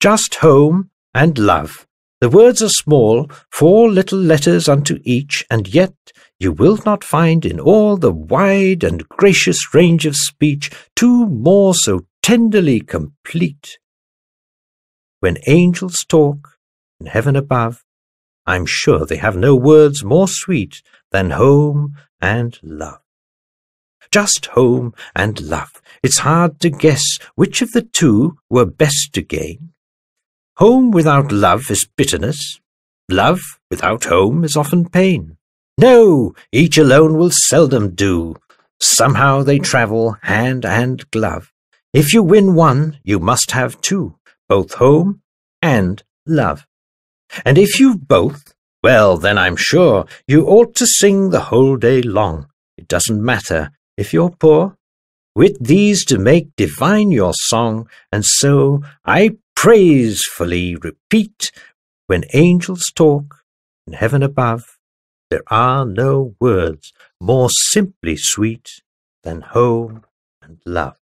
Just home and love. The words are small, four little letters unto each, and yet you will not find in all the wide and gracious range of speech two more so tenderly complete. When angels talk in heaven above, I'm sure they have no words more sweet than home and love. Just home and love. It's hard to guess which of the two were best to gain. Home without love is bitterness. Love without home is often pain. No, each alone will seldom do. Somehow they travel hand and glove. If you win one, you must have two, both home and love. And if you've both, well, then I'm sure you ought to sing the whole day long. It doesn't matter if you're poor. With these to make divine your song, and so I praisefully repeat, when angels talk in heaven above, there are no words more simply sweet than home and love.